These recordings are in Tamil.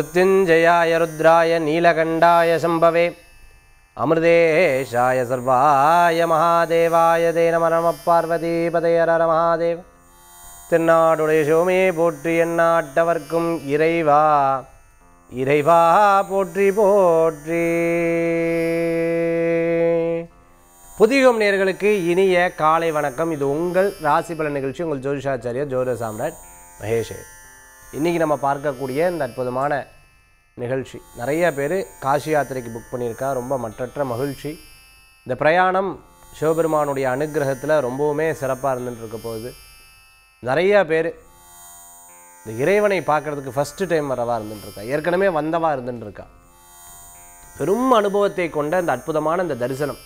மிருத்யுஞ்சயாய ருத்ராய நீலகண்டாய சம்பவே அமிர்தேஷாய சர்வாய மகாதேவாய தே நம நம பார்வதி பதையர மகாதேவ் தென்னாடுடைய சோமே போற்றி எந்நாட்டவர்க்கும் இறைவா இறைவா போற்றி போற்றி. புதிகம் நேர்களுக்கு இனிய காலை வணக்கம். இது உங்கள் ராசி பல நிகழ்ச்சி. உங்கள் ஜோதிஷாச்சாரியா ஜோதிட சாம்ராட் மகேஷ். இன்றைக்கி நம்ம பார்க்கக்கூடிய இந்த அற்புதமான நிகழ்ச்சி. நிறைய பேர் காசி யாத்திரைக்கு புக் பண்ணியிருக்கா. ரொம்ப மற்றற்ற மகிழ்ச்சி. இந்த பிரயாணம் சிவபெருமானுடைய அனுகிரகத்தில் ரொம்பவுமே சிறப்பாக இருந்துட்டு போகுது. நிறைய பேர் இந்த இறைவனை பார்க்கறதுக்கு ஃபஸ்ட்டு டைம் வரவா இருந்துட்டுருக்கா ஏற்கனவே வந்தவா இருந்துட்டு இருக்கா. பெரும் அனுபவத்தை கொண்ட இந்த அற்புதமான இந்த தரிசனம்.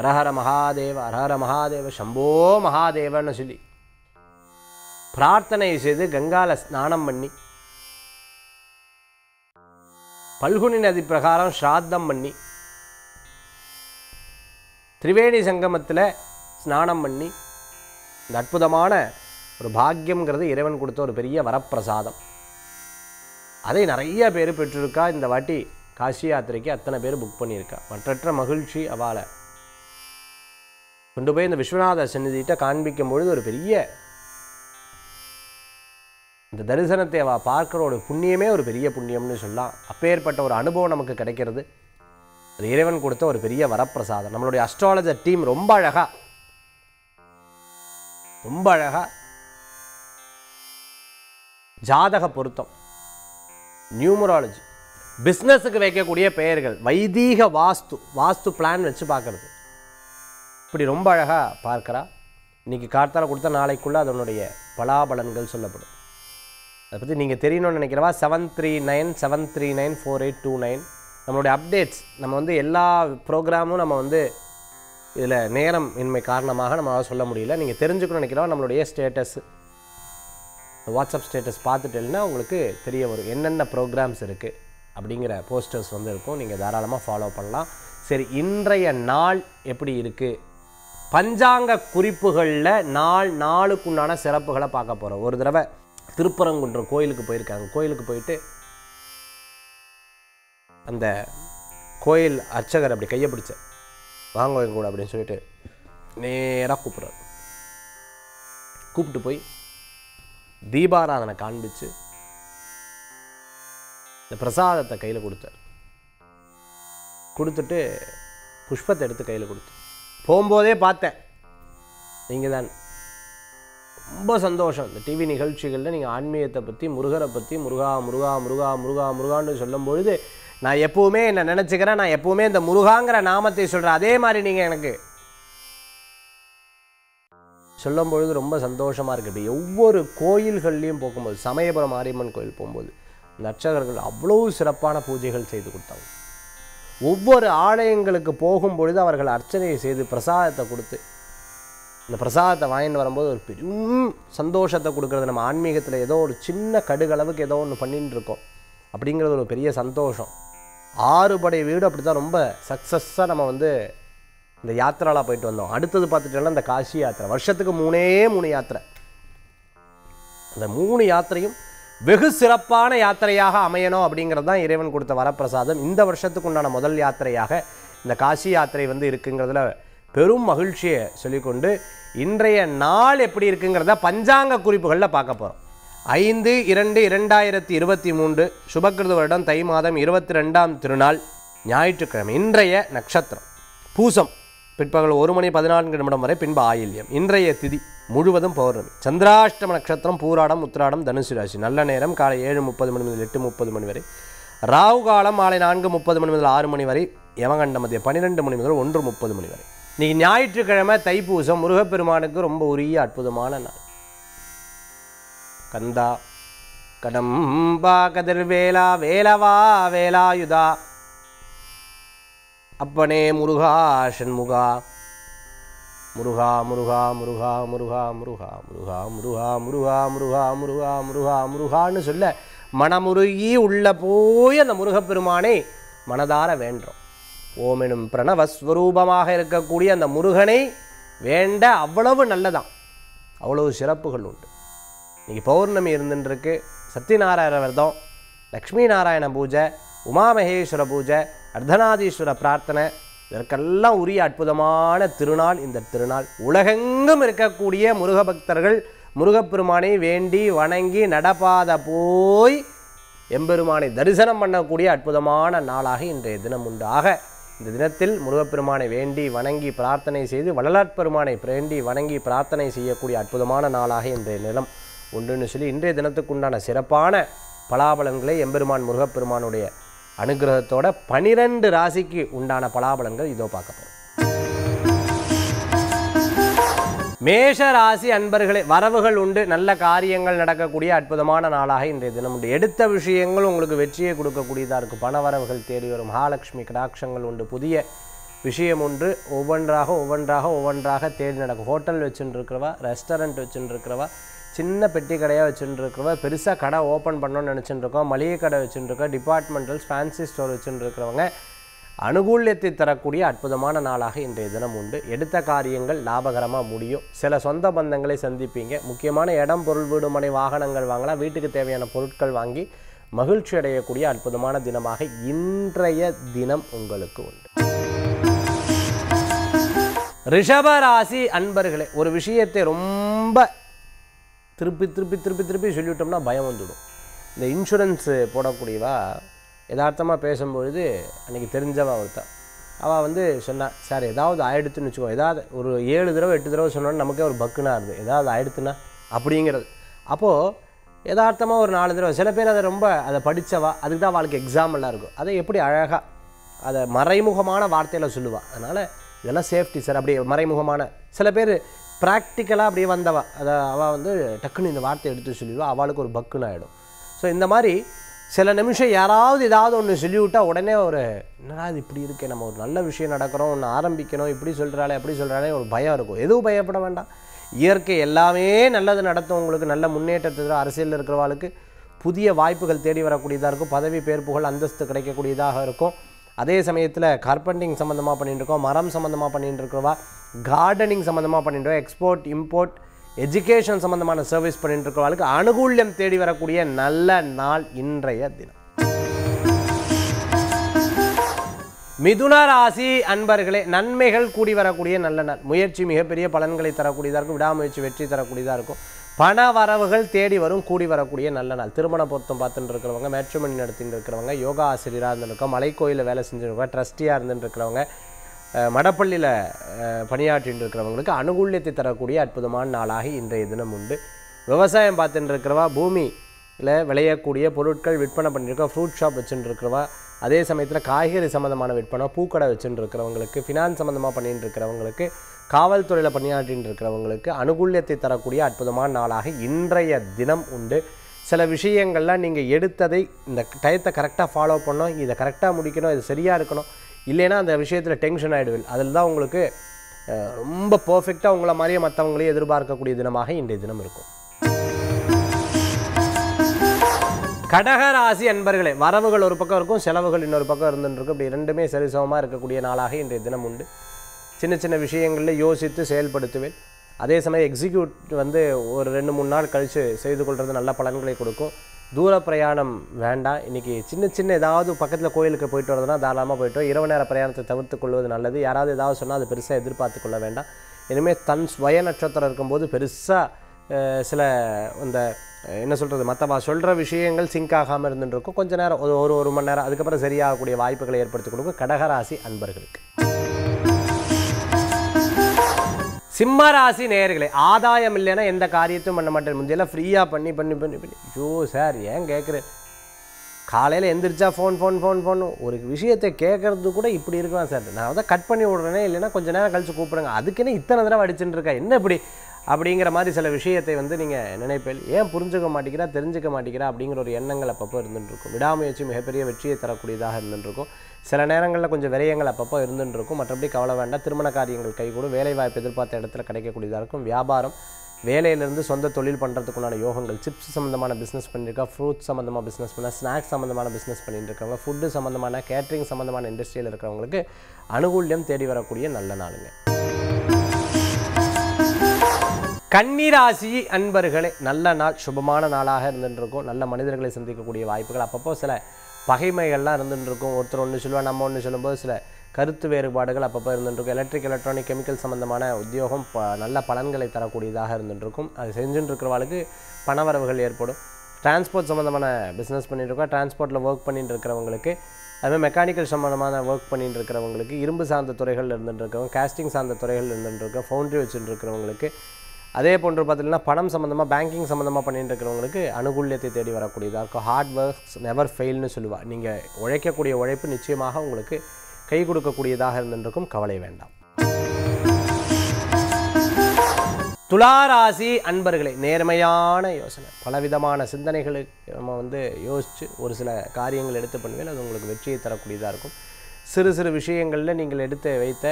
அரஹர மகாதேவ அரஹர மகாதேவ சம்போ மகாதேவன்னு சொல்லி பிரார்த்தனை செய்து கங்கால ஸ்நானம் பண்ணி பல்குனி நதி பிரகாரம் ஸ்ராத்தம் பண்ணி திரிவேணி சங்கமத்தில் ஸ்நானம் பண்ணி இந்த அற்புதமான ஒரு பாக்கியங்கிறது இறைவன் கொடுத்த ஒரு பெரிய வரப்பிரசாதம். அதை நிறைய பேர் பெற்றிருக்கா. இந்த வாட்டி காசி யாத்திரைக்கு அத்தனை பேர் புக் பண்ணியிருக்கா. மற்றற்ற மகிழ்ச்சி அவளை. கொண்டு போய் இந்த விஸ்வநாத சந்நிதியிட்ட காண்பிக்கும் பொழுது ஒரு பெரிய இந்த தரிசனத்தை அவள் பார்க்குற ஒரு புண்ணியமே ஒரு பெரிய புண்ணியம்னு சொல்லலாம். அப்பேற்பட்ட ஒரு அனுபவம் நமக்கு கிடைக்கிறது. அது இறைவன் கொடுத்த ஒரு பெரிய வரப்பிரசாதம். நம்மளுடைய அஸ்ட்ராலஜர் டீம் ரொம்ப அழகா ரொம்ப அழகா ஜாதக பொருத்தம் நியூமராலஜி பிஸ்னஸுக்கு வைக்கக்கூடிய பெயர்கள் வைதீக வாஸ்து வாஸ்து பிளான் வச்சு பார்க்கறது. இப்படி ரொம்ப அழகாக பார்க்குறா. இன்றைக்கி கார்த்தால கொடுத்த நாளைக்குள்ளே அதனுடைய பலாபலன்கள் சொல்லப்படும். அதை பற்றி நீங்கள் தெரியணும்னு நினைக்கிறவா? Seven three nine seven three nine four eight two nine நம்மளுடைய அப்டேட்ஸ் நம்ம வந்து எல்லா ப்ரோக்ராமும் நம்ம வந்து இதில் நேரம் இன்மை காரணமாக நம்மளால் சொல்ல முடியல. நீங்கள் தெரிஞ்சுக்கணும்னு நினைக்கிறவா? நம்மளுடைய ஸ்டேட்டஸ் வாட்ஸ்அப் ஸ்டேட்டஸ் பார்த்துட்டேன்னா உங்களுக்கு தெரிய வரும். என்னென்ன ப்ரோக்ராம்ஸ் இருக்குது அப்படிங்கிற போஸ்டர்ஸ் வந்து இருக்கும். நீங்கள் தாராளமாக ஃபாலோ பண்ணலாம். சரி இன்றைய நாள் எப்படி இருக்குது பஞ்சாங்க குறிப்புகளில் நாள் நாளுக்குண்டான சிறப்புகளை பார்க்க போகிறோம் ஒரு தடவை திருப்பரங்குன்றம் கோயிலுக்கு போயிருக்காங்க. கோயிலுக்கு போயிட்டு அந்த கோயில் அர்ச்சகர் அப்படி கையை பிடிச்ச வாங்க என் கூட அப்படின்னு சொல்லிட்டு நேராக கூப்பிட்றாரு. கூப்பிட்டு போய் தீபாராதனை காண்பிச்சு இந்த பிரசாதத்தை கையில் கொடுத்தார். கொடுத்துட்டு புஷ்பத்தை எடுத்து கையில் கொடுத்து போகும்போதே பார்த்தேன். நீங்கள் தான் ரொம்ப சந்தோஷம். இந்த டிவி நிகழ்ச்சிகளில் நீங்கள் ஆன்மீகத்தை பற்றி முருகரை பற்றி முருகா முருகா முருகா முருகா முருகான்னு சொல்லும் பொழுது நான் எப்போவுமே என்ன நினச்சிக்கிறேன் நான் எப்போவுமே இந்த முருகாங்கிற நாமத்தை சொல்கிறேன் அதே மாதிரி நீங்கள் எனக்கு சொல்லும் பொழுது ரொம்ப சந்தோஷமாக இருக்குது இப்படி ஒவ்வொரு கோயில்கள்லேயும் போகும்போது சமயபுரம் மாரியம்மன் கோயில் போகும்போது இந்த அர்ச்சகர்கள் அவ்வளோ சிறப்பான பூஜைகள் செய்து கொடுத்தாங்க. ஒவ்வொரு ஆலயங்களுக்கு போகும்பொழுது அவர்கள் அர்ச்சனையை செய்து பிரசாதத்தை கொடுத்து இந்த பிரசாதத்தை வாங்கிட்டு வரும்போது ஒரு பெரும் சந்தோஷத்தை கொடுக்குறது. நம்ம ஆன்மீகத்தில் ஏதோ ஒரு சின்ன கடுகளவுக்கு ஏதோ ஒன்று பண்ணிட்டு இருக்கோம் அப்படிங்கிறது ஒரு பெரிய சந்தோஷம். ஆறுபடை வீடு அப்படி தான் ரொம்ப சக்ஸஸ்ஸாக நம்ம வந்து இந்த யாத்திராலாம் போயிட்டு வந்தோம். அடுத்தது பார்த்துட்டோம்னா இந்த காசி யாத்திரை. வருஷத்துக்கு மூணே மூணு யாத்திரை. அந்த மூணு யாத்திரையும் வெகு சிறப்பான யாத்திரையாக அமையணும் அப்படிங்கிறது தான் இறைவன் கொடுத்த வரப்பிரசாதம். இந்த வருஷத்துக்கு உண்டான முதல் யாத்திரையாக இந்த காசி யாத்திரை வந்து இருக்குங்கிறதுல பெரும் மகிழ்ச்சியை சொல்லிக்கொண்டு இன்றைய நாள் எப்படி இருக்குங்கிறத பஞ்சாங்க குறிப்புகளில் பார்க்க போகிறோம் ஐந்து இரண்டு இரண்டாயிரத்தி இருபத்தி மூன்று சுபகிருத வருடம் தை மாதம் இருபத்தி ரெண்டாம் திருநாள் ஞாயிற்றுக்கிழமை. இன்றைய நட்சத்திரம். பூசம். பிற்பகல் ஒரு மணி பதினான்கு நிமிடம் வரை பின்பு ஆயில்யம். இன்றைய திதி முழுவதும் பௌர்ணமி. சந்திராஷ்டம நட்சத்திரம் பூராடம் உத்திராடம் தனுசு ராசி. நல்ல நேரம் காலை ஏழு முப்பது மணி முதல் எட்டு முப்பது மணி வரை. ராகு காலம் மாலை நான்கு முப்பது மணி முதல் ஆறு மணி வரை. யமகண்ட மதியம் பன்னிரெண்டு மணி முதல் ஒன்று முப்பது மணி வரை. இன்னைக்கு ஞாயிற்றுக்கிழமை தைப்பூசம் முருகப்பெருமானுக்கு ரொம்ப உரிய அற்புதமான நாள் கந்தா கடம்பா கதிர்வேலா வேலவா வேலாயுதா அப்பனே முருகா ஷண்முகா முருகா முருகா முருகா முருகா முருகா முருகா முருகா முருகா முருகா முருகா முருகா முருகான்னு சொல்ல மனமுருகி உள்ள போய் அந்த முருகப்பெருமானை மனதார ஓமெனும் பிரணவஸ்வரூபமாக இருக்கக்கூடிய அந்த முருகனை வேண்ட அவ்வளவு நல்லதான் அவ்வளவு சிறப்புகள் உண்டு. இன்றைக்கி பௌர்ணமி இருந்துருக்கு சத்யநாராயண விரதம் லக்ஷ்மி நாராயண பூஜை உமாமகேஸ்வர பூஜை அர்த்தநாதீஸ்வர பிரார்த்தனை இதற்கெல்லாம் உரிய அற்புதமான திருநாள் இந்த திருநாள். உலகெங்கும் இருக்கக்கூடிய முருக பக்தர்கள் முருகப்பெருமானை வேண்டி வணங்கி நடப்பாத போய் எம்பெருமானை தரிசனம் பண்ணக்கூடிய அற்புதமான நாளாக இன்றைய தினம் உண்டு. ஆக இந்த தினத்தில் முருகப்பெருமானை வேண்டி வணங்கி பிரார்த்தனை செய்து வள்ளலாற்பெருமானை வேண்டி வணங்கி பிரார்த்தனை செய்யக்கூடிய அற்புதமான நாளாக இன்றைய நிலம். ஒன்றுன்னு சொல்லி இன்றைய தினத்துக்குண்டான சிறப்பான பலாபலன்களை எம்பெருமான் முருகப்பெருமானுடைய அனுகிரகத்தோட பனிரெண்டு ராசிக்கு உண்டான பலாபலன்கள் இதோ பார்க்க போகிறோம் மேஷ ராசி அன்பர்களே வரவுகள் உண்டு. நல்ல காரியங்கள் நடக்கக்கூடிய அற்புதமான நாளாக இன்றைய தினம் உண்டு. எடுத்த விஷயங்கள் உங்களுக்கு வெற்றியை கொடுக்கக்கூடியதாக இருக்கும். பண வரவுகள் தேடி வரும். மகாலட்சுமி கடாட்சங்கள் உண்டு. புதிய விஷயம் ஒன்று ஒவ்வொன்றாக ஒவ்வொன்றாக ஒவ்வொன்றாக தேடி நடக்கும். ஹோட்டல் வச்சுட்டு இருக்கிறவா ரெஸ்டாரண்ட் வச்சுட்டுருக்கிறவா சின்ன பெட்டி கடையாக வச்சுட்டு பெருசாக கடை ஓப்பன் பண்ணோன்னு நினச்சிட்டு இருக்கோம். மளிகை கடை வச்சுட்டு டிபார்ட்மெண்டல்ஸ் ஃபேன்சி ஸ்டோர் வச்சுட்டு அனுகூல்யத்தை தரக்கூடிய அற்புதமான நாளாக இன்றைய தினம் உண்டு. எடுத்த காரியங்கள் லாபகரமாக முடியும். சில சொந்த பந்தங்களை சந்திப்பீங்க. முக்கியமான இடம் பொருள் வீடு மனை வாகனங்கள் வாங்கலாம். வீட்டுக்கு தேவையான பொருட்கள் வாங்கி மகிழ்ச்சி அடையக்கூடிய அற்புதமான தினமாக இன்றைய தினம் உங்களுக்கு உண்டு. ரிஷபராசி அன்பர்களே ஒரு விஷயத்தை ரொம்ப திருப்பி திருப்பி திருப்பி திருப்பி சொல்லிவிட்டோம்னா பயம் வந்துடும். இந்த இன்சூரன்ஸு போடக்கூடியவா? யதார்த்தமாக பேசும்பொழுது அன்றைக்கி தெரிஞ்சவன் ஒருத்தன் அவள் வந்து சொன்னா சார் ஏதாவது ஆயிடுத்துன்னு வச்சுக்கோ ஏதாவது ஒரு ஏழு தடவை எட்டு தடவை சொன்னோன்னு நமக்கே ஒரு பக்குனா இருது ஏதாவது ஆயிடுத்துன்னா அப்படிங்கிறது. அப்போது யதார்த்தமாக ஒரு நாலு தடவை சில பேர் அதை ரொம்ப அதை படித்தவா அதுக்கு தான் வாழ்க்கை எக்ஸாம் எல்லாம் இருக்கும். அதை எப்படி அழகாக அதை மறைமுகமான வார்த்தையில் சொல்லுவாள் அதனால் இதெல்லாம் சேஃப்டி சார் அப்படியே மறைமுகமான சில பேர் ப்ராக்டிக்கலாக அப்படியே வந்தவா. அதை அவள் வந்து டக்குன்னு இந்த வார்த்தையை எடுத்து சொல்லிடுவா. அவளுக்கு ஒரு பக்குன்னு ஆகிடும் ஸோ இந்த மாதிரி சில நிமிஷம் யாராவது ஏதாவது ஒன்று சொல்லிவிட்டா உடனே ஒரு என்னடா இது இப்படி இருக்கே நம்ம ஒரு நல்ல விஷயம் நடக்கிறோம் ஒன்று ஆரம்பிக்கணும் இப்படி சொல்கிறாளே அப்படி சொல்கிறாளே ஒரு பயம் இருக்கும். எதுவும் பயப்பட வேண்டாம். இயற்கை எல்லாமே நல்லது நடத்தும். உங்களுக்கு நல்ல முன்னேற்றத்தை அரசியலில் இருக்கிறவாளுக்கு புதிய வாய்ப்புகள் தேடி வரக்கூடியதாக இருக்கும். பதவி பேர் புகழ் அந்தஸ்து கிடைக்கக்கூடியதாக இருக்கும். அதே சமயத்தில் கார்பெண்டிங் சம்மந்தமாக பண்ணிட்டு இருக்கோம். மரம் சம்மந்தமாக பண்ணிட்டு இருக்கிறவா கார்டனிங் சம்மந்தமாக பண்ணிட்டு எக்ஸ்போர்ட் இம்போர்ட் எஜுகேஷன் சம்மந்தமான சர்வீஸ் பண்ணிட்டு இருக்கிறவங்களுக்கு அனுகூல்யம் தேடி வரக்கூடிய நல்ல நாள் இன்றைய தினம். மிதுன ராசி அன்பர்களே நன்மைகள் கூடி வரக்கூடிய நல்ல நாள். முயற்சி மிகப்பெரிய பலன்களை தரக்கூடியதாக இருக்கும் விடாமுயற்சி வெற்றி தரக்கூடியதாக இருக்கும். பண வரவுகள் தேடி வரும் கூடி வரக்கூடிய நல்ல நாள். திருமண பொருத்தம் பார்த்துட்டு இருக்கிறவங்க மேட்ரிமணி நடத்திட்டு இருக்கிறவங்க யோகா ஆசிரியராக இருந்திருக்கோம் மலைக்கோயிலில் வேலை செஞ்சுருக்கோம் ட்ரஸ்டியாக இருந்துட்டு இருக்கிறவங்க மடப்பள்ளியில் அஹ், பணியாற்றிட்டு இருக்கிறவங்களுக்கு அனுகூல்யத்தை தரக்கூடிய அற்புதமான நாளாக இன்றைய தினம் உண்டு. விவசாயம் பார்த்துட்டு இருக்கிறவா பூமியில் விளையக்கூடிய பொருட்கள் விற்பனை பண்ணியிருக்கோம் ஃப்ரூட் ஷாப் வச்சுட்டு இருக்கிறவா அதே சமயத்தில் காய்கறி சம்மந்தமான விற்பனை பூக்கடை வச்சுட்டு இருக்கிறவங்களுக்கு ஃபினான்ஸ் சம்மந்தமாக பண்ணிட்டு இருக்கிறவங்களுக்கு காவல்துறையில் பணியாற்றிட்டு இருக்கிறவங்களுக்கு அனுகூல்யத்தை தரக்கூடிய அற்புதமான நாளாக இன்றைய தினம் உண்டு. சில விஷயங்கள்லாம் நீங்கள் எடுத்ததை இந்த டயத்தை கரெக்டாக ஃபாலோ பண்ணணும் இதை கரெக்டாக முடிக்கணும் இது சரியாக இருக்கணும் இல்லைன்னா அந்த விஷயத்தில் டென்ஷன் ஆகிடுவில் அதில் தான் உங்களுக்கு ரொம்ப பர்ஃபெக்டாக உங்களை மாதிரியே மற்றவங்களையும் எதிர்பார்க்கக்கூடிய தினமாக இன்றைய தினம் இருக்கும். கடகராசி அன்பர்களே வரவுகள் ஒரு பக்கம் இருக்கும் செலவுகள் இன்னொரு பக்கம் இருந்துருக்கும் அப்படி இப்படி ரெண்டுமே சரிசமமாக இருக்கக்கூடிய நாளாக இன்றைய தினம் உண்டு. சின்ன சின்ன விஷயங்களில் யோசித்து செயல்படுத்துவேன். அதே சமயம் எக்ஸிக்யூட் வந்து ஒரு ரெண்டு மூணு நாள் கழித்து செய்து கொள்வது நல்ல பலன்களை கொடுக்கும். தூர பிரயாணம் வேண்டாம். இன்றைக்கி சின்ன சின்ன ஏதாவது பக்கத்தில் கோயிலுக்கு போயிட்டு வரதுனா தாராளமாக போயிட்டு இரவு நேர பிரயாணத்தை தவிர்த்து கொள்வது நல்லது. யாராவது ஏதாவது சொன்னால் அது பெருசாக எதிர்பார்த்து கொள்ள வேண்டாம். இனிமேல் தன் ஸ்வய நட்சத்திரம் இருக்கும்போது பெருசாக சில இந்த என்ன சொல்கிறது மற்றவா சொல்கிற விஷயங்கள் சிங்க் ஆகாமல் இருந்துட்டு இருக்கும். கொஞ்ச நேரம் ஒரு ஒரு ஒரு மணி நேரம் அதுக்கப்புறம் சரியாகக்கூடிய வாய்ப்புகளை ஏற்படுத்தி கொடுக்கும் கடகராசி அன்பர்களுக்கு. சிம்ம ராசி நேயர்களே ஆதாயம் இல்லைன்னா எந்த காரியத்தையும் பண்ண மாட்டேன். முந்தையெல்லாம் ஃப்ரீயாக பண்ணி பண்ணி பண்ணி பண்ணி. ஐயோ சார் ஏன் கேட்குறேன் காலையில் எந்திரிச்சா ஃபோன் ஃபோன் ஃபோன் ஃபோன் ஒரு விஷயத்தை கேட்குறது கூட இப்படி இருக்கலாம் சார் நான் வந்து கட் பண்ணி விட்றேனே இல்லைன்னா கொஞ்ச நேரம் கழிச்சு கூப்பிடுங்க. அதுக்குன்னு இத்தனை தடவை அடிச்சுட்டு இருக்கா? என்ன இப்படி? அப்படிங்கிற மாதிரி சில விஷயத்தை வந்து நீங்கள் நினைப்பேன். ஏன் புரிஞ்சுக்க மாட்டேங்கிறா தெரிஞ்சுக்க மாட்டேங்கிறா அப்படிங்கிற ஒரு எண்ணங்கள் அப்பப்போ இருந்துகிட்டு இருக்கும். விடாமுயற்சி மிகப்பெரிய வெற்றியை தரக்கூடியதாக இருந்துகிட்டு இருக்கும். சில நேரங்களில் கொஞ்சம் விரயங்கள் அப்பப்போ இருந்துருக்கும் மற்றபடி கவலை வேண்டாம். திருமண காரியங்கள் கைகூடும். வேலை வாய்ப்பு எதிர்பார்த்த இடத்துல கிடைக்கக்கூடியதாக இருக்கும். வியாபாரம் வேலையிலேருந்து சொந்த தொழில் பண்ணுறதுக்குண்டான யோகங்கள் சிப்ஸ் சம்மந்தமான பிஸ்னஸ் பண்ணியிருக்கா ஃப்ரூட்ஸ் சம்மந்தமாக பிஸ்னஸ் பண்ண ஸ்நாக்ஸ் சம்மந்தமான பிஸ்னஸ் பண்ணிட்டு இருக்கவங்க ஃபுட்டு சம்மந்தமான கேட்ரிங் சம்மந்தமான இண்டஸ்ட்ரியில் இருக்கிறவங்களுக்கு அனுகூல்யம் தேடி வரக்கூடிய நல்ல நாளுங்க. கன்னிராசி அன்பர்களே நல்ல நாள் சுபமான நாளாக இருந்துட்டு நல்ல மனிதர்களை சந்திக்கக்கூடிய வாய்ப்புகள் அப்பப்போ சில பகைமைகள்லாம் இருந்துட்டுருக்கும். ஒருத்தர் ஒன்று சொல்லுவா நம்ம ஒன்று சொல்லும்போது சில கருத்து வேறுபாடுகள் அப்பப்போ இருந்துட்டு இருக்கும் எலக்ட்ரிக் எலக்ட்ரானிக் கெமிக்கல் சம்மந்தமான உத்தியோகம் ப நல்ல பலன்களை தரக்கூடியதாக இருந்துட்டு அது செஞ்சுட்டு இருக்கிறவளுக்கு பணவரவுகள் ஏற்படும். டிரான்ஸ்போர்ட் சம்மந்தமான பிஸ்னஸ் பண்ணிட்டு இருக்கோம் டிரான்ஸ்போர்ட்டில் ஒர்க் பண்ணிட்டு இருக்கிறவங்களுக்கு அதுமாதிரி மெக்கானிக்கல் சம்மந்தமான ஒர்க் பண்ணிட்டு இருக்கிறவங்களுக்கு இரும்பு சார்ந்த துறைகள் இருந்துட்டு இருக்கவங்க காஸ்டிங் சார்ந்த துறைகள் இருந்துட்டு இருக்கோம் ஃபவுண்ட்ரி வச்சுட்டு இருக்கிறவங்களுக்கு அதே போன்று பார்த்தீங்கன்னா பணம் சம்மந்தமாக பேங்கிங் சம்மந்தமாக பண்ணிட்டு இருக்கிறவங்களுக்கு அனுகூல்யத்தை தேடி வரக்கூடியதாக இருக்கும். ஹார்ட் ஒர்க்ஸ் நெவர் ஃபெயில்னு சொல்லுவாள் நீங்கள் உழைக்கக்கூடிய உழைப்பு நிச்சயமாக உங்களுக்கு கை கொடுக்கக்கூடியதாக இருந்திருக்கும் கவலை வேண்டாம். துளாராசி அன்பர்களே நேர்மையான யோசனை. பலவிதமான சிந்தனைகளுக்கு நம்ம வந்து யோசித்து ஒரு சில காரியங்கள் எடுத்து பண்ணுவேன். அது உங்களுக்கு வெற்றியை தரக்கூடியதாக இருக்கும். சிறு சிறு விஷயங்களில் நீங்கள் எடுத்து வைத்த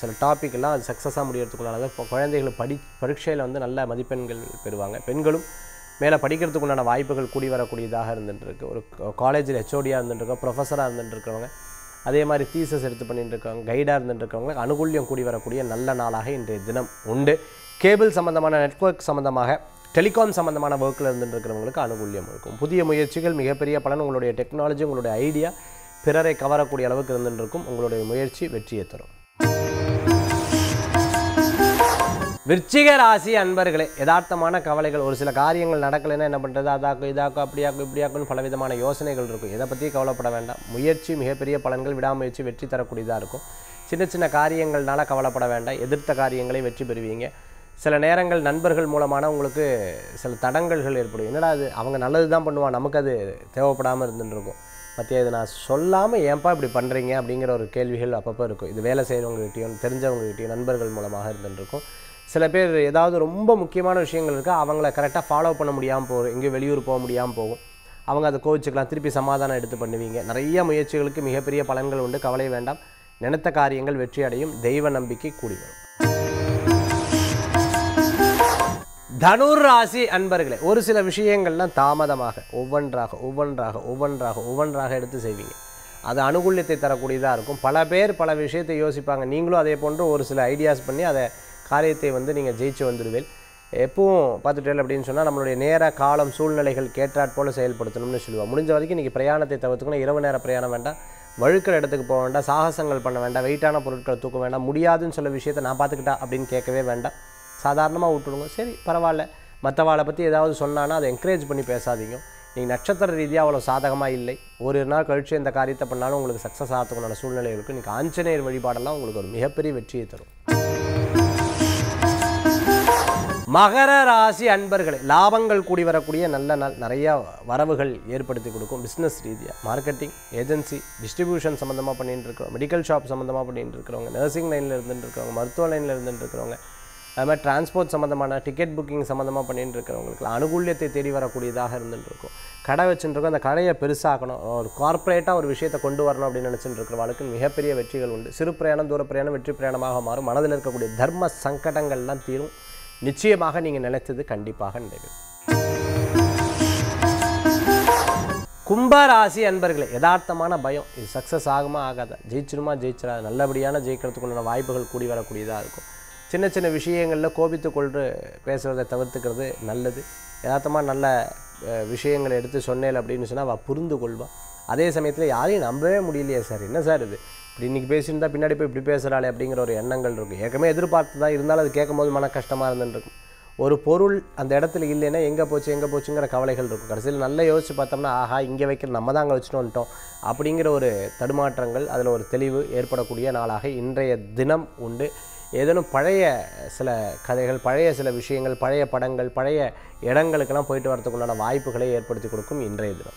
சில டாப்பிக்கெல்லாம் அது சக்ஸஸாக முடியறதுக்குள்ளான இப்போ குழந்தைகள் படி பரீட்சையில் வந்து நல்ல மதிப்பெண்கள் பெறுவாங்க. பெண்களும் மேலே படிக்கிறதுக்கு உண்டான வாய்ப்புகள் கூடி வரக்கூடியதாக இருந்துட்டுருக்கு. ஒரு காலேஜில் ஹெச்ஓடியாக இருந்துட்டுருக்கோம் ப்ரொஃபஸராக இருந்துட்டு இருக்கிறவங்க அதே மாதிரி தீசஸ் எடுத்து பண்ணிட்டு இருக்கவங்க கைடாக இருந்துட்டு இருக்கவங்க அனுகூல்யம் கூடி வரக்கூடிய நல்ல நாளாக இன்றைய தினம் உண்டு. கேபிள் சம்மந்தமான நெட்வொர்க் சம்மந்தமாக டெலிகாம் சம்மந்தமான ஒர்க்கில் இருந்துட்டு இருக்கிறவங்களுக்கு அனுகூல்யம் இருக்கும். புதிய முயற்சிகள் மிகப்பெரிய பலன் உங்களுடைய டெக்னாலஜி உங்களுடைய ஐடியா பிறரை கவரக்கூடிய அளவுக்கு இருந்துருக்கும் உங்களுடைய முயற்சி வெற்றியை தரும். விருச்சிக ராசி அன்பர்களே யதார்த்தமான கவலைகள். ஒரு சில காரியங்கள் நடக்கலைன்னா என்ன பண்ணுறது அதாக்கும் இதாக்கும் அப்படியாக்கும் இப்படியாக்கும்னு பலவிதமான யோசனைகள் இருக்கும். இதை பற்றி கவலைப்பட வேண்டாம். முயற்சி மிகப்பெரிய பலன்கள் விடாமுயற்சி வெற்றி தரக்கூடியதாக இருக்கும். சின்ன சின்ன காரியங்கள்னால கவலைப்பட வேண்டாம். எதிர்த்த காரியங்களை வெற்றி பெறுவீங்க. சில நேரங்கள் நண்பர்கள் மூலமான உங்களுக்கு சில தடங்கல்கள் ஏற்படும். என்னடா அது அவங்க நல்லது தான் பண்ணுவான். நமக்கு அது தேவைப்படாமல் இருந்துருக்கும் இருக்கும் இது நான் சொல்லாமல் ஏன்பா இப்படி பண்ணுறீங்க அப்படிங்கிற ஒரு கேள்விகள் அப்பப்போ இருக்கும். இது வேலை செய்கிறவங்ககிட்டையும் தெரிஞ்சவங்ககிட்டையும் நண்பர்கள் மூலமாக இருந்துருக்கும். சில பேர் ஏதாவது ரொம்ப முக்கியமான விஷயங்கள் இருக்கா அவங்கள கரெக்டாக ஃபாலோ பண்ண முடியாமல் போகும் எங்கேயும் வெளியூர் போக முடியாமல் போகும். அவங்க அதை கோவிச்சுக்கலாம் திருப்பி சமாதானம் எடுத்து பண்ணுவீங்க. நிறைய முயற்சிகளுக்கு மிகப்பெரிய பலன்கள் உண்டு. கவலை வேண்டாம். நினைத்த காரியங்கள் வெற்றி அடையும் தெய்வ நம்பிக்கை கூடி வரும். தனுர் ராசி அன்பர்களே ஒரு சில விஷயங்கள்லாம் தாமதமாக ஒவ்வொன்றாக ஒவ்வொன்றாக ஒவ்வொன்றாக ஒவ்வொன்றாக எடுத்து செய்வீங்க. அது அனுகூல்யத்தை தரக்கூடியதாக இருக்கும். பல பேர் பல விஷயத்தை யோசிப்பாங்க. நீங்களும் அதே போன்று ஒரு சில ஐடியாஸ் பண்ணி அதை காரியத்தை வந்து நீங்கள் ஜெயிச்சு வந்துடுவேன் எப்பவும் பார்த்துட்டேன் அப்படின்னு சொன்னால் நம்மளுடைய நேர காலம் சூழ்நிலைகள் கேட்டாற் போல் செயல்படுத்தணும்னு சொல்லுவாள் முடிஞ்ச வரைக்கும் இன்றைக்கி பிரயாணத்தை தவிர்த்துக்கணும். இரவு நேர பிரயாணம் வேண்டாம். வழுக்கிற இடத்துக்கு போக வேண்டாம். சாகசங்கள் பண்ண வேண்டாம். வெயிட்டான பொருட்களை தூக்க வேண்டாம். முடியாதுன்னு சொல்ல விஷயத்தை நான் பார்த்துக்கிட்டா அப்படின்னு கேட்கவே வேண்டாம். சாதாரணமாக விட்டுடுங்க. சரி பரவாயில்ல. மற்றவாளை பற்றி ஏதாவது சொன்னான்னா அதை என்கரேஜ் பண்ணி பேசாதீங்க. நீங்கள் நட்சத்திர ரீதியாக அவ்வளோ சாதகமாக இல்லை. ஒரு நாள் கழித்து இந்த காரியத்தை பண்ணாலும் உங்களுக்கு சக்ஸஸ் ஆகிறதுக்குண்டான சூழ்நிலை இருக்குது இன்றைக்கி ஆஞ்சநேயர் வழிபாடெல்லாம் உங்களுக்கு ஒரு மிகப்பெரிய வெற்றியை தரும். மகர ராசி அன்பர்களே லாபங்கள் கூடி வரக்கூடிய நல்ல நாள். நிறைய வரவுகள் ஏற்படுத்தி கொடுக்கும் பிஸ்னஸ் ரீதியாக மார்க்கெட்டிங் ஏஜென்சி டிஸ்ட்ரிபியூஷன் சம்மந்தமாக பண்ணிட்டு இருக்கிறோம் மெடிக்கல் ஷாப் சம்மந்தமாக பண்ணிட்டு இருக்கிறவங்க நர்சிங் லைனில் இருந்துட்டு இருக்கிறவங்க மருத்துவ லைனில் இருந்துட்டு இருக்கிறவங்க அது மாதிரி டிரான்ஸ்போர்ட் சம்மந்தமான டிக்கெட் புக்கிங் சம்மந்தமாக பண்ணிட்டு இருக்கிறவங்களுக்கு அனுகூல்யத்தை தேடி வரக்கூடியதாக இருந்துட்டுருக்கும் கடை வச்சுட்டு அந்த கடையை பெருசாகணும் ஒரு கார்ப்பரேட்டாக ஒரு விஷயத்தை கொண்டு வரணும் அப்படின்னு நினச்சிட்டு இருக்கிறவங்களுக்கு மிகப்பெரிய வெற்றிகள் உண்டு. சிறு பிரயாணம் தூர பிரயாணம் வெற்றி பிரயாணமாக மாறும். மனதில் இருக்கக்கூடிய தர்ம சங்கடங்கள்லாம் தீரும். நிச்சயமாக நீங்கள் நினைத்தது கண்டிப்பாக நிறைவேறும். கும்பராசி அன்பர்களே யதார்த்தமான பயம். இது சக்ஸஸ் ஆகுமா ஆகாதா? ஜெயிச்சிருமா ஜெயிச்சிடாது நல்லபடியான ஜெயிக்கிறதுக்குண்டான வாய்ப்புகள் கூடி வரக்கூடியதாக இருக்கும். சின்ன சின்ன விஷயங்களில் கோபித்து கொண்டு பேசுகிறத தவிர்த்துக்கிறது நல்லது. யதார்த்தமாக நல்ல விஷயங்களை எடுத்து சொன்னேன் அப்படின்னு சொன்னால் அவள் புரிந்து கொள்வாள் அதே சமயத்தில் யாரையும் நம்பவே முடியலையே சார். என்ன சார் இது? இப்படி இன்றைக்கி பேசியிருந்தா பின்னாடி போய் இப்படி பேசுகிறாளே அப்படிங்கிற ஒரு எண்ணங்கள் இருக்கும் ஏற்கனவே எதிர்பார்த்து தான் இருந்தாலும் அது கேட்கும்போது மன கஷ்டமாக இருந்துருக்கும் ஒரு பொருள் அந்த இடத்துல இல்லைன்னா எங்கே போச்சு எங்கே போச்சுங்கிற கவலைகள் இருக்கும். கடைசியில் நல்லா யோசிச்சு பார்த்தோம்னா ஆஹா இங்கே வைக்கிற நம்ம தான் அங்கே வச்சுட்டு வந்துட்டோம். அப்படிங்கிற ஒரு தடுமாற்றங்கள் அதில் ஒரு தெளிவு ஏற்படக்கூடிய நாளாக இன்றைய தினம் உண்டு. ஏதேனும் பழைய சில கதைகள் பழைய சில விஷயங்கள் பழைய படங்கள் பழைய இடங்களுக்கெல்லாம் போயிட்டு வரதுக்குண்டான வாய்ப்புகளை ஏற்படுத்தி கொடுக்கும் இன்றைய தினம்.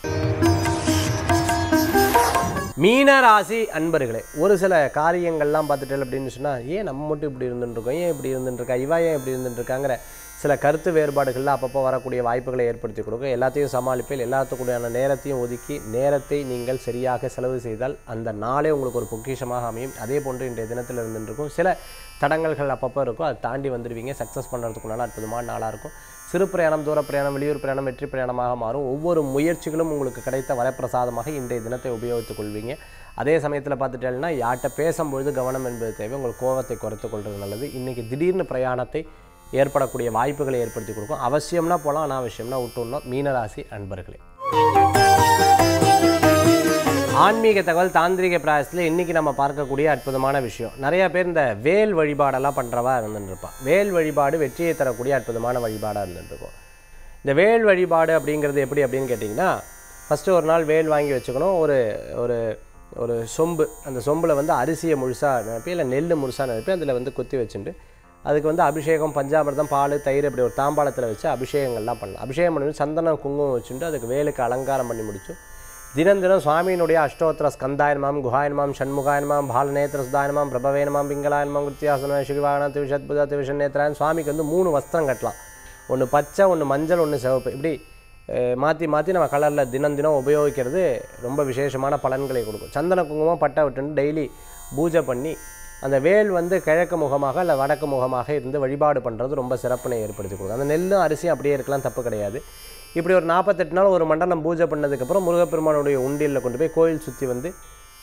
மீனராசி அன்பர்களே ஒரு சில காரியங்கள்லாம் பார்த்துட்டு அப்படின்னு சொன்னால் ஏன் நம்ம மட்டும் இப்படி இருந்துட்டுருக்கோம் ஏன் இப்படி இருந்துட்டுருக்கா இவா ஏன் இப்படி இருந்துட்டுருக்காங்கிற சில கருத்து வேறுபாடுகளில் அப்பப்போ வரக்கூடிய வாய்ப்புகளை ஏற்படுத்தி கொடுக்கும் எல்லாத்தையும் சமாளிப்பில் எல்லாத்துக்குடியான நேரத்தையும் ஒதுக்கி நேரத்தை நீங்கள் சரியாக செலவு செய்தால் அந்த நாளே உங்களுக்கு ஒரு பொக்கிஷமாக அமையும். அதே போன்று இன்றைய தினத்தில் இருந்துருக்கும். சில தடங்கல்கள் அப்பப்போ இருக்கும். அதை தாண்டி வந்துடுவீங்க சக்ஸஸ் பண்ணுறதுக்குள்ளால அற்புதமான நாளாக இருக்கும். சிறு பிரயாணம் தூர பிரயாணம் வெளியூர் பிரயாணம் வெற்றி பிரயாணமாக மாறும். ஒவ்வொரு முயற்சிகளும் உங்களுக்கு கிடைத்த வரப்பிரசாதமாக இன்றைய தினத்தை உபயோகித்துக் கொள்வீங்க. அதே சமயத்தில் பார்த்துட்டேன்னா யார்கிட்ட பேசும்பொழுது கவனம் என்பது தேவை. உங்கள் கோபத்தை குறைத்து கொள்வது நல்லது. இன்றைக்கி திடீர்னு பிரயாணத்தை ஏற்படக்கூடிய வாய்ப்புகளை ஏற்படுத்தி கொடுக்கும். அவசியம்னா போகலாம் அனாவசியம்னா விட்டுடணும் மீனராசி அன்பர்களே. ஆன்மீக தகவல் தாந்திரிக பிராயசத்தில் இன்றைக்கி நம்ம பார்க்கக்கூடிய அற்புதமான விஷயம். நிறைய பேர் இந்த வேல் வழிபாடெல்லாம் பண்ணுறவா இருந்துருப்பான். வேல் வழிபாடு வெற்றியை தரக்கூடிய அற்புதமான வழிபாடாக இருந்துட்டு இந்த வேல் வழிபாடு அப்படிங்கிறது எப்படி அப்படின்னு கேட்டிங்கன்னா ஃபஸ்ட்டு ஒரு நாள் வேல் வாங்கி வச்சுக்கணும். ஒரு ஒரு ஒரு சொம்பு. அந்த சொம்பில் வந்து அரிசியை முழுசாக நிரப்பி இல்லை நெல் முழுசாக நிரப்பி அதில் வந்து குத்தி வச்சுட்டு அதுக்கு வந்து அபிஷேகம் பஞ்சாமிர்தம் பால் தயிர் இப்படி ஒரு தாம்பாளத்தில் வச்சு அபிஷேகங்கள்லாம் பண்ணலாம். அபிஷேகம் பண்ணி சந்தனம் குங்குமம் வச்சுட்டு அதுக்கு வேலுக்கு அலங்காரம் பண்ணி முடிச்சு தினம் தினம் சுவாமியினுடைய அஷ்டோத்திர ஸ்கந்தாயனமாம் குஹாயனமாம் ஷண்முகாயனமாம் பாலநேத்திர சுதாயனமாம் பிரபவேனமாம் பிங்களாயனமாம் கிருத்தியாசன ஸ்ரீவாகனா திவிஷத் புதா திவிஷன் நேத்திராயன் சுவாமிக்கு வந்து மூணு வஸ்திரம் கட்டலாம். ஒன்று பச்சை ஒன்று மஞ்சள் ஒன்று சிவப்பு. இப்படி மாற்றி மாற்றி நம்ம கலரில் தினம் தினம் உபயோகிக்கிறது ரொம்ப விசேஷமான பலன்களை கொடுக்கும். சந்தன குங்குமம் பட்டை விட்டுன்னு டெய்லி பூஜை பண்ணி அந்த வேல் வந்து கிழக்கு முகமாக இல்லை வடக்கு முகமாக இருந்து வழிபாடு பண்ணுறது ரொம்ப சிறப்பினை ஏற்படுத்தி கொடுக்கும் அந்த நெல்லும் அரிசியும் அப்படியே இருக்கலாம் தப்பு கிடையாது. இப்படி ஒரு நாற்பத்தெட்டு நாள் ஒரு மண்டலம் பூஜை பண்ணதுக்கப்புறம் முருகப்பெருமானுடைய உண்டியலில் கொண்டு போய் கோயில் சுற்றி வந்து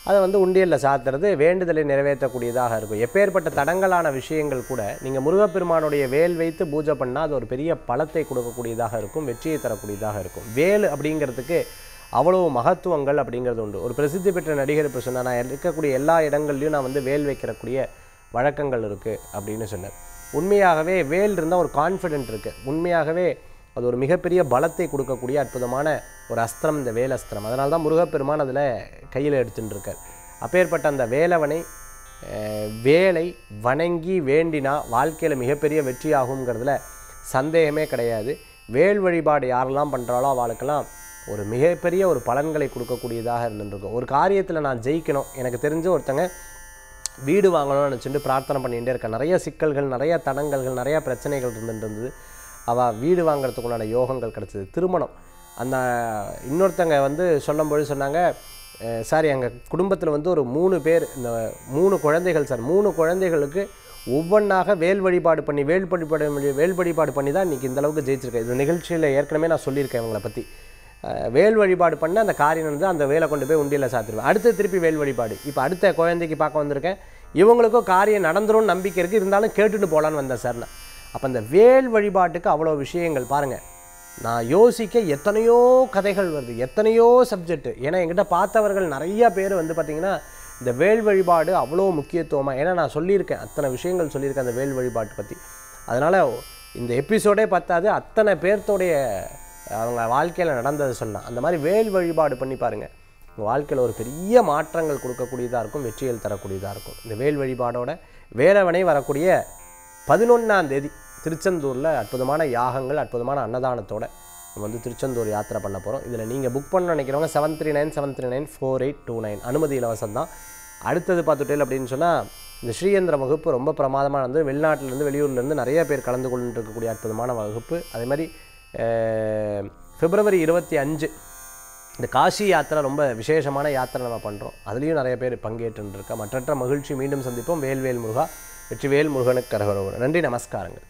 அதை வந்து உண்டியலில் சாத்துறது வேண்டுதலை நிறைவேற்றக்கூடியதாக இருக்கும். எப்பேற்பட்ட தடங்களான விஷயங்கள் கூட நீங்கள் முருகப்பெருமானுடைய வேல் வைத்து பூஜை பண்ணால் அது ஒரு பெரிய பலத்தை கொடுக்கக்கூடியதாக இருக்கும் வெற்றியை தரக்கூடியதாக இருக்கும். வேல் அப்படிங்கிறதுக்கு அவ்வளோ மகத்துவங்கள் அப்படிங்கிறது உண்டு. ஒரு பிரசித்தி பெற்ற நடிகர் இப்போ சொன்னால் நான் இருக்கக்கூடிய எல்லா இடங்கள்லையும் நான் வந்து வேல் வைக்கிறக்கூடிய வழக்கங்கள் இருக்குது அப்படின்னு சொன்னார் உண்மையாகவே வேல் இருந்தால் ஒரு கான்ஃபிடென்ட் இருக்குது உண்மையாகவே அது ஒரு மிகப்பெரிய பலத்தை கொடுக்கக்கூடிய அற்புதமான ஒரு அஸ்திரம் இந்த வேல் அஸ்திரம். அதனால தான் முருகப்பெருமான் அதில் கையில் எடுத்துட்டுருக்கார். அப்பேற்பட்ட அந்த வேலவனை வேலை வணங்கி வேண்டினா வாழ்க்கையில் மிகப்பெரிய வெற்றி ஆகுங்கிறதுல சந்தேகமே கிடையாது. வேல் வழிபாடு யாரெல்லாம் பண்ணுறாலோ அவளுக்கெல்லாம் ஒரு மிகப்பெரிய ஒரு பலன்களை கொடுக்கக்கூடியதாக இருந்துருக்கும். ஒரு காரியத்தில் நான் ஜெயிக்கணும். எனக்கு தெரிஞ்ச ஒருத்தங்க வீடு வாங்கணும்னு நினச்சிட்டு பிரார்த்தனை பண்ணிகிட்டே இருக்கேன் நிறைய சிக்கல்கள் நிறைய தடங்கல்கள் நிறைய பிரச்சனைகள் இருந்துட்டு இருந்தது. அவள் வீடு வாங்குறதுக்குண்டான யோகங்கள் கிடச்சிது. திருமணம். அந்த இன்னொருத்தங்க வந்து சொல்லும்பொழுது சொன்னாங்க சார் எங்கள் குடும்பத்தில் வந்து ஒரு மூணு பேர் இந்த மூணு குழந்தைகள் சார். மூணு குழந்தைகளுக்கு ஒவ்வொன்றாக வேல் வழிபாடு பண்ணி வேல் வழிபாடு பண்ணி- வேல் வழிபாடு பண்ணி தான் இன்றைக்கி இந்தளவுக்கு ஜெயிச்சிருக்கேன். இந்த நிகழ்ச்சியில் ஏற்கனவே நான் சொல்லியிருக்கேன் இவங்களை பற்றி வேல் வழிபாடு பண்ண அந்த காரியம் வந்து அந்த வேலை கொண்டு போய் உண்டியில் சாத்திடுவேன் அடுத்து திருப்பி வேல் வழிபாடு. இப்போ அடுத்த குழந்தைக்கு பார்க்க வந்திருக்கேன். இவங்களுக்கும் காரியம் நடந்துரும்னு நம்பிக்கை இருக்குது இருந்தாலும் கேட்டுட்டு போகலான்னு வந்தேன் சார் நான் அப்போ அந்த வேல் வழிபாட்டுக்கு அவ்வளோ விஷயங்கள் பாருங்கள் நான் யோசிக்க எத்தனையோ கதைகள் வருது. எத்தனையோ சப்ஜெக்ட் ஏன்னா என்கிட்ட பார்த்தவர்கள் நிறைய பேர் வந்து பார்த்திங்கன்னா இந்த வேல் வழிபாடு அவ்வளோ முக்கியத்துவமாக ஏன்னா நான் சொல்லியிருக்கேன். அத்தனை விஷயங்கள் சொல்லியிருக்கேன் அந்த வேல் வழிபாட்டு பற்றி அதனால் இந்த எபிசோடே பத்தாது. அத்தனை பேர்த்தோடைய அவங்க வாழ்க்கையில் நடந்ததை சொன்னால் அந்த மாதிரி வேல் வழிபாடு பண்ணி பாருங்கள் உங்கள் வாழ்க்கையில் ஒரு பெரிய மாற்றங்கள் கொடுக்கக்கூடியதாக இருக்கும் வெற்றிகள் தரக்கூடியதாக இருக்கும். இந்த வேல் வழிபாடோட வேலவனை வரக்கூடிய பதினொன்றாம் தேதி திருச்செந்தூரில் அற்புதமான யாகங்கள் அற்புதமான அன்னதானத்தோட நம்ம வந்து திருச்செந்தூர் யாத்திரை பண்ண போகிறோம் இதில் நீங்கள் புக் பண்ண நினைக்கிறவங்க seven three nine seven three nine four eight two nine அனுமதி இலவசம் தான் அடுத்தது பார்த்துட்டே அப்படின்னு சொன்னால் இந்த ஸ்ரீயந்திர வகுப்பு ரொம்ப பிரமாதமாக வந்து வெளிநாட்டிலேருந்து வெளியூர்லேருந்து நிறைய பேர் கலந்து கொண்டு இருக்கக்கூடிய அற்புதமான வகுப்பு. அதே மாதிரி பிப்ரவரி இருபத்தி அஞ்சு இந்த காசி யாத்திரை ரொம்ப விசேஷமான யாத்திரை நம்ம பண்ணுறோம் அதுலேயும் நிறைய பேர் பங்கேற்றுருக்கா மற்றற்ற மகிழ்ச்சி மீண்டும் சந்திப்போம். வேல்வேல் முருகா வெற்றிவேல் முருகனுக்கு கரகரோகர் நன்றி நமஸ்காரங்கள்.